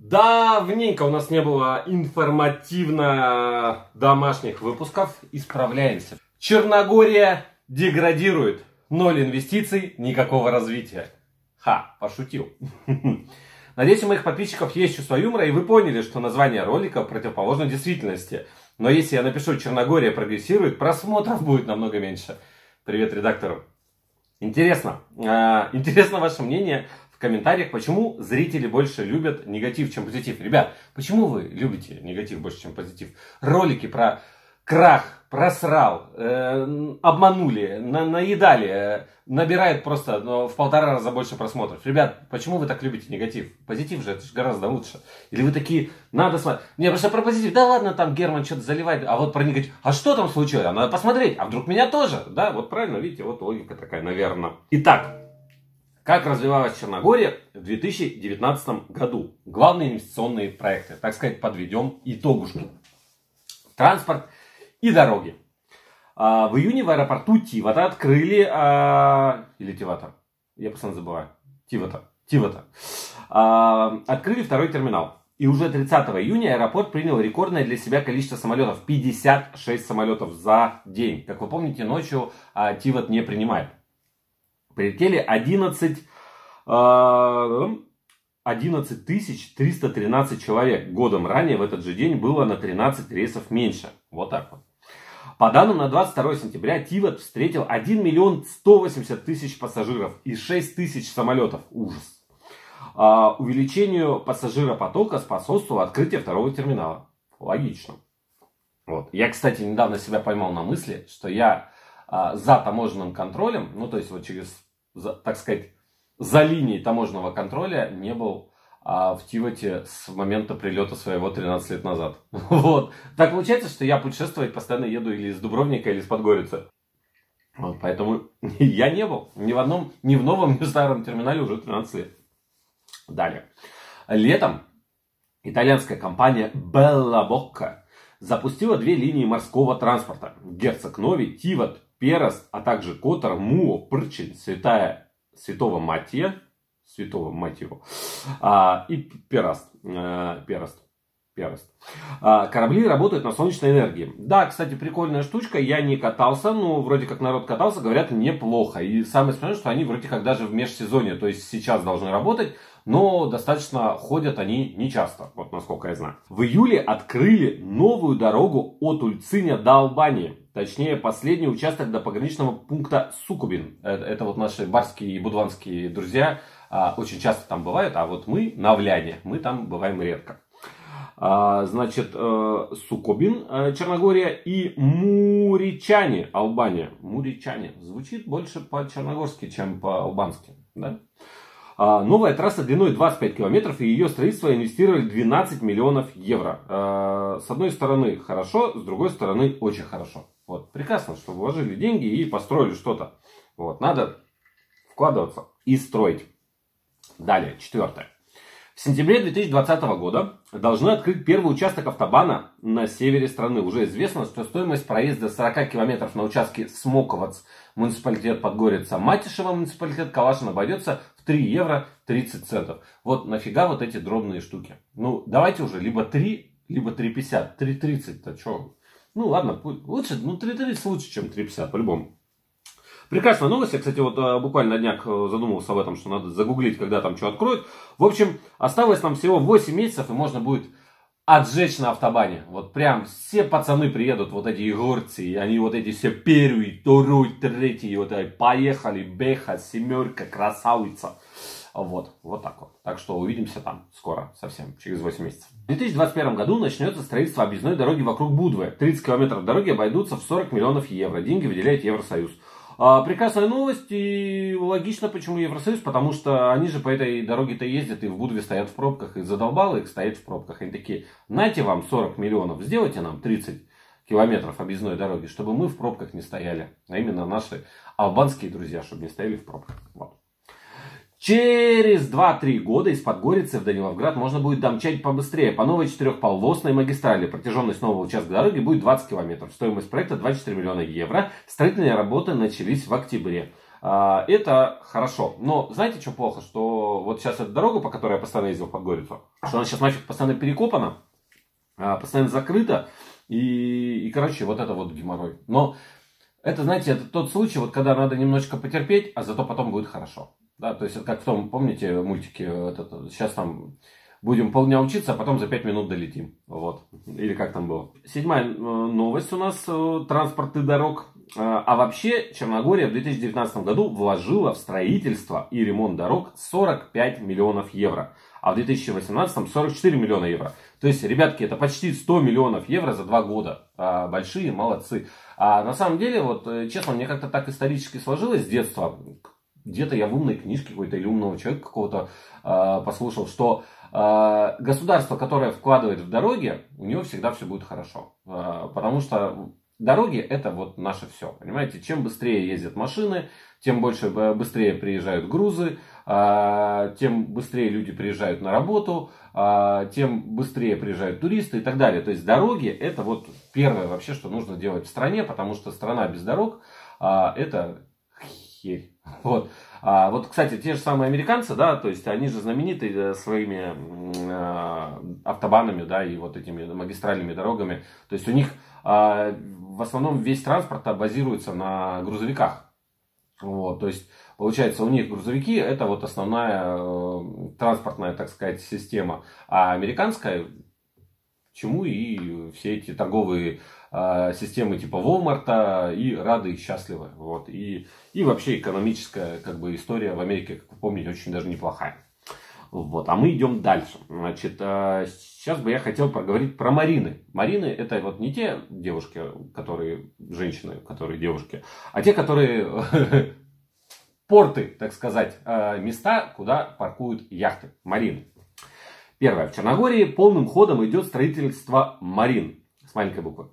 Давненько у нас не было информативно домашних выпусков. Исправляемся. Черногория деградирует. Ноль инвестиций, никакого развития. Ха, пошутил. Надеюсь, у моих подписчиков есть чувство юмора, и вы поняли, что название ролика противоположно действительности. Но если я напишу «Черногория прогрессирует», просмотров будет намного меньше. Привет редактору. Интересно. Э, интересно ваше мнение комментариях, почему зрители больше любят негатив, чем позитив. Ребят, почему вы любите негатив больше, чем позитив? Ролики про крах, просрал, э, обманули, на, наедали, э, набирает просто ну, в полтора раза больше просмотров. Ребят, почему вы так любите негатив? Позитив же, это же гораздо лучше. Или вы такие, надо смотреть. Не, просто про позитив, да ладно, там Герман что-то заливает, а вот про негатив, а что там случилось? А надо посмотреть, а вдруг меня тоже? Да, вот правильно, видите, вот логика такая, наверное. Итак, как развивалась Черногория в 2019 году? Главные инвестиционные проекты. Так сказать, подведем итогушки. Транспорт и дороги. А, в июне в аэропорту Тивата открыли... А, или Тивата? Я постоянно забываю. Тивата. Тивата. А, открыли второй терминал. И уже 30 июня аэропорт принял рекордное для себя количество самолетов. 56 самолетов за день. Как вы помните, ночью Тиват не принимает прилетели 11, 11 313 человек. Годом ранее в этот же день было на 13 рейсов меньше. Вот так вот. По данным на 22 сентября Тивот встретил 1 миллион 180 тысяч пассажиров и 6 тысяч самолетов. Ужас. А, увеличению пассажиропотока способствовало открытие второго терминала. Логично. Вот. Я, кстати, недавно себя поймал на мысли, что я а, за таможенным контролем, ну то есть вот через, за, так сказать, за линией таможенного контроля не был а, в Тивоте с момента прилета своего 13 лет назад. Вот. Так получается, что я путешествовать постоянно еду или из Дубровника, или из Подгорицы. Вот, поэтому я не был ни в одном, ни в новом, ни в старом терминале уже 13 лет. Далее. Летом итальянская компания Bella Bocca запустила две линии морского транспорта. Герцог Нови, Тивот, Перост, а также Котор, Муо, Прчин, Святая Святого Матия, Святого Матию, а, и Перост, а, Перост. Перост. А, корабли работают на солнечной энергии. Да, кстати, прикольная штучка. Я не катался, но вроде как народ катался, говорят, неплохо. И самое смешное, что они вроде как даже в межсезонье, то есть сейчас должны работать, но достаточно ходят они не часто, вот насколько я знаю. В июле открыли новую дорогу от Ульциня до Албании. Точнее, последний участок до пограничного пункта Сукубин. Это, это вот наши барские и будванские друзья а, очень часто там бывают, а вот мы на Вляне, мы там бываем редко. А, значит, э, Сукобин, э, Черногория и Муричане, Албания. Муричане. Звучит больше по-черногорски, чем по-албански. Да? А, новая трасса длиной 25 километров и ее строительство инвестировали 12 миллионов евро. А, с одной стороны хорошо, с другой стороны очень хорошо. Вот, прекрасно, что вложили деньги и построили что-то. Вот, надо вкладываться и строить. Далее, четвертое. В сентябре 2020 года должны открыть первый участок автобана на севере страны. Уже известно, что стоимость проезда 40 километров на участке Смоковац, муниципалитет Подгорица, Матишева, муниципалитет Калашин обойдется в 3 евро 30 центов. Вот нафига вот эти дробные штуки? Ну, давайте уже либо 3, либо 3,50. 3,30-то что? Ну ладно, лучше, ну 3.30 лучше, чем 3.50, по-любому. Прекрасная новость. Я, кстати, вот э, буквально на днях э, задумался об этом, что надо загуглить, когда там что откроют. В общем, осталось нам всего 8 месяцев, и можно будет отжечь на автобане. Вот прям все пацаны приедут, вот эти горцы, и они вот эти все первый, второй, третий, вот эти поехали, беха, семерка, красавица. Вот, вот так вот. Так что увидимся там скоро, совсем, через 8 месяцев. В 2021 году начнется строительство объездной дороги вокруг Будвы. 30 километров дороги обойдутся в 40 миллионов евро. Деньги выделяет Евросоюз. А, прекрасная новость и логично, почему Евросоюз, потому что они же по этой дороге-то ездят и в Будве стоят в пробках, и задолбало их стоять в пробках. Они такие, знаете вам 40 миллионов, сделайте нам 30 километров объездной дороги, чтобы мы в пробках не стояли. А именно наши албанские друзья, чтобы не стояли в пробках. Вот. Через 2-3 года из Подгорицы в Даниловград можно будет домчать побыстрее по новой четырехполосной магистрали. Протяженность нового участка дороги будет 20 километров. Стоимость проекта 24 миллиона евро. Строительные работы начались в октябре. А, это хорошо. Но знаете, что плохо? Что вот сейчас эта дорога, по которой я постоянно ездил в Подгорицу, что она сейчас нафиг постоянно перекопана, а, постоянно закрыта. И, и, короче, вот это вот геморрой. Но это, знаете, это тот случай, вот когда надо немножечко потерпеть, а зато потом будет хорошо. Да, то есть, это как в том, помните, мультике, этот, сейчас там будем полдня учиться, а потом за 5 минут долетим. Вот. Или как там было. Седьмая э, новость у нас, э, транспорт и дорог. Э, а вообще, Черногория в 2019 году вложила в строительство и ремонт дорог 45 миллионов евро. А в 2018 44 миллиона евро. То есть, ребятки, это почти 100 миллионов евро за два года. Большие молодцы. А на самом деле, вот честно, мне как-то так исторически сложилось с детства. Где-то я в умной книжке какой-то или умного человека какого-то послушал, что а, государство, которое вкладывает в дороги, у него всегда все будет хорошо. А, потому что дороги это вот наше все. Понимаете, чем быстрее ездят машины, тем больше э, быстрее приезжают грузы, а, тем быстрее люди приезжают на работу, тем быстрее приезжают туристы и так далее. То есть дороги это вот первое вообще, что нужно делать в стране, потому что страна без дорог это херь. Вот. А, вот, кстати, те же самые американцы, да, то есть они же знамениты э, своими э, автобанами, да, и вот этими магистральными дорогами. То есть у них э, в основном весь транспорт базируется на грузовиках. Вот, то есть получается у них грузовики это вот основная э, транспортная, так сказать, система, а американская чему и все эти торговые системы типа Walmart и рады и счастливы. Вот. И, и вообще экономическая как бы, история в Америке, как вы помните, очень даже неплохая. Вот. А мы идем дальше. Значит, э, сейчас бы я хотел поговорить про Марины. Марины это вот не те девушки, которые женщины, которые девушки, а те, которые порты, так сказать, места, куда паркуют яхты, марины. Первое. В Черногории полным ходом идет строительство марин с маленькой буквы.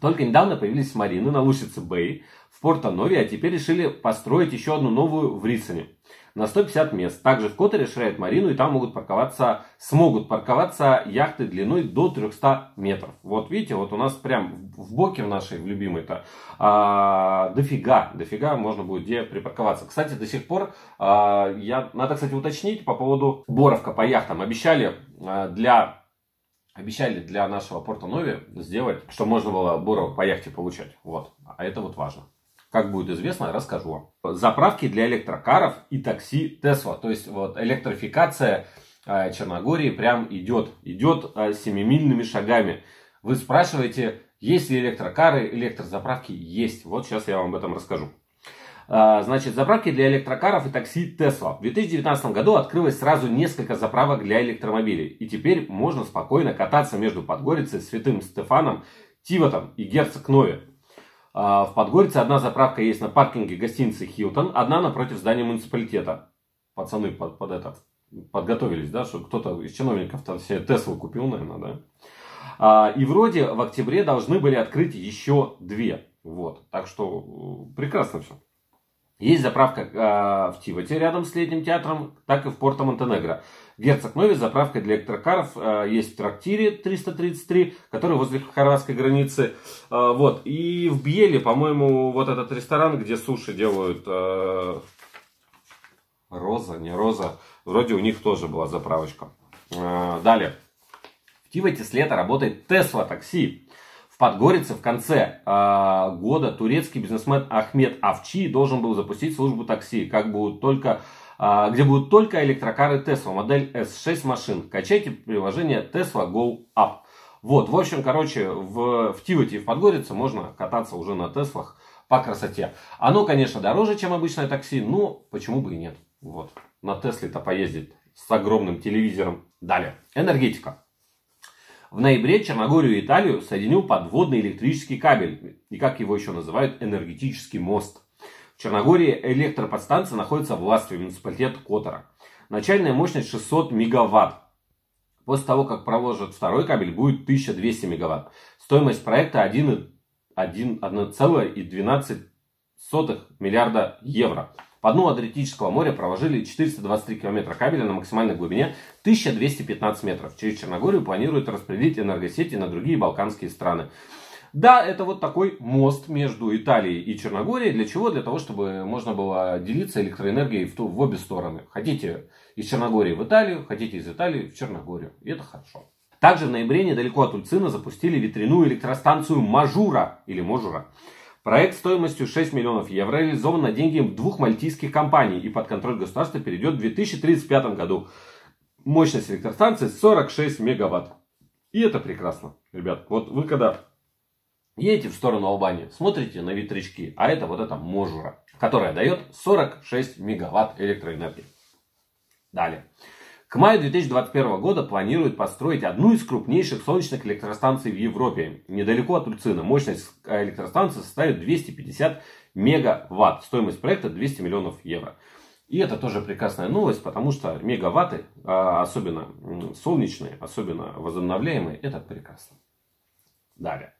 Только недавно появились марины на Лушице Бэй в Порто-Нове, а теперь решили построить еще одну новую в Рисоне на 150 мест. Также в Коте расширяют марину, и там могут парковаться, смогут парковаться яхты длиной до 300 метров. Вот видите, вот у нас прям в боке в нашей, в любимой-то, а, дофига, дофига можно будет где припарковаться. Кстати, до сих пор, а, я, надо, кстати, уточнить по поводу Боровка по яхтам. Обещали а, для обещали для нашего порта Нови сделать, что можно было Боровок по яхте получать. Вот. А это вот важно. Как будет известно, расскажу вам. Заправки для электрокаров и такси Тесла. То есть вот электрификация э, Черногории прям идет. Идет э, семимильными шагами. Вы спрашиваете, есть ли электрокары, электрозаправки? Есть. Вот сейчас я вам об этом расскажу. Э, значит, заправки для электрокаров и такси Tesla. В 2019 году открылось сразу несколько заправок для электромобилей. И теперь можно спокойно кататься между Подгорицей, Святым Стефаном, Тивотом и Герцог Нови. А, в Подгорице одна заправка есть на паркинге гостиницы Хилтон, одна напротив здания муниципалитета. Пацаны под, под это подготовились, да, что кто-то из чиновников там себе Теслу купил, наверное, да. А, и вроде в октябре должны были открыть еще две. Вот. Так что прекрасно все. Есть заправка э, в Тивоте рядом с летним театром, так и в Порто Монтенегро. Герцог Нови заправка для электрокаров э, есть в трактире 333, который возле хорватской границы. Э, вот. И в Бьеле, по-моему, вот этот ресторан, где суши делают э, Роза, не Роза. Вроде у них тоже была заправочка. Э, далее. В Тивоте с лета работает Тесла такси. Подгорице в конце э, года турецкий бизнесмен Ахмед Авчи должен был запустить службу такси, как будут только, э, где будут только электрокары Tesla, модель S6 машин. Качайте приложение Tesla Go Up. Вот, в общем, короче, в, в Тивоте и в Подгорице можно кататься уже на Теслах по красоте. Оно, конечно, дороже, чем обычное такси, но почему бы и нет. Вот, на Тесле-то поездить с огромным телевизором. Далее, энергетика. В ноябре Черногорию и Италию соединил подводный электрический кабель, и как его еще называют, энергетический мост. В Черногории электроподстанция находится в власти муниципалитета Котора. Начальная мощность 600 мегаватт. После того, как проложат второй кабель, будет 1200 мегаватт. Стоимость проекта 1,12 миллиарда евро. По дну Адриатического моря проложили 423 километра кабеля на максимальной глубине 1215 метров. Через Черногорию планируют распределить энергосети на другие балканские страны. Да, это вот такой мост между Италией и Черногорией. Для чего? Для того, чтобы можно было делиться электроэнергией в, ту, в обе стороны. Хотите из Черногории в Италию, хотите из Италии в Черногорию. И это хорошо. Также в ноябре недалеко от Ульцина запустили ветряную электростанцию Мажура или Можура. Проект стоимостью 6 миллионов евро реализован на деньги двух мальтийских компаний и под контроль государства перейдет в 2035 году. Мощность электростанции 46 мегаватт. И это прекрасно, ребят. Вот вы когда едете в сторону Албании, смотрите на ветрячки, а это вот эта Можура, которая дает 46 мегаватт электроэнергии. Далее. К маю 2021 года планируют построить одну из крупнейших солнечных электростанций в Европе. Недалеко от Ульцина. Мощность электростанции составит 250 мегаватт. Стоимость проекта 200 миллионов евро. И это тоже прекрасная новость, потому что мегаватты, а, особенно солнечные, особенно возобновляемые, это прекрасно. Далее.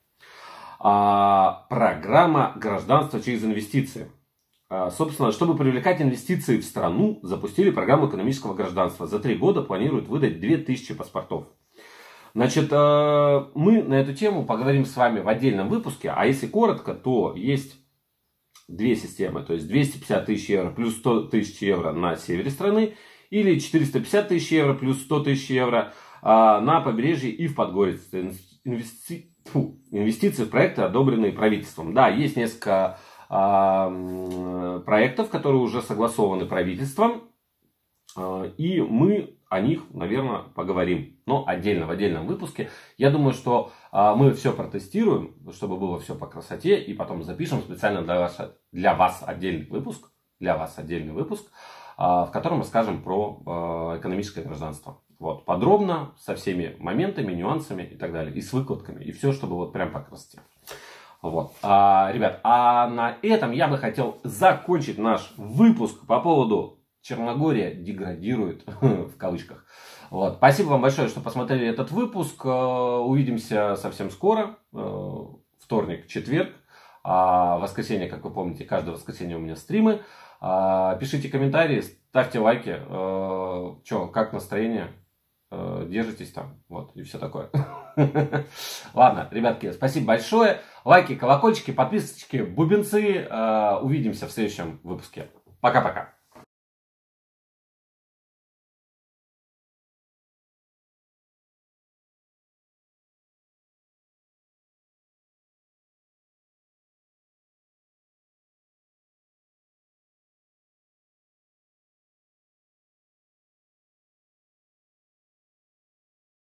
А, программа гражданства через инвестиции. А, собственно, чтобы привлекать инвестиции в страну, запустили программу экономического гражданства. За три года планируют выдать 2000 паспортов. Значит, а, мы на эту тему поговорим с вами в отдельном выпуске. А если коротко, то есть две системы. То есть 250 тысяч евро плюс 100 тысяч евро на севере страны. Или 450 тысяч евро плюс 100 тысяч евро а, на побережье и в Подгорье. Инвести... Фу, инвестиции в проекты, одобренные правительством. Да, есть несколько проектов, которые уже согласованы правительством. А, и мы о них, наверное, поговорим. Но отдельно, в отдельном выпуске. Я думаю, что а, мы все протестируем, чтобы было все по красоте. И потом запишем специально для вас, для вас отдельный выпуск. Для вас отдельный выпуск, а, в котором мы скажем про экономическое гражданство. Вот, подробно, со всеми моментами, нюансами и так далее. И с выкладками. И все, чтобы вот прям по красоте. Вот. А, ребят, а на этом я бы хотел закончить наш выпуск по поводу Черногория деградирует, в кавычках. Вот. Спасибо вам большое, что посмотрели этот выпуск. Э, увидимся совсем скоро. Э, вторник, четверг. А воскресенье, как вы помните, каждое воскресенье у меня стримы. А, пишите комментарии, ставьте лайки. Э, Че, как настроение? Держитесь там. Вот, и все такое. Ладно, ребятки, спасибо большое. Лайки, колокольчики, подписочки, бубенцы. Увидимся в следующем выпуске. Пока-пока.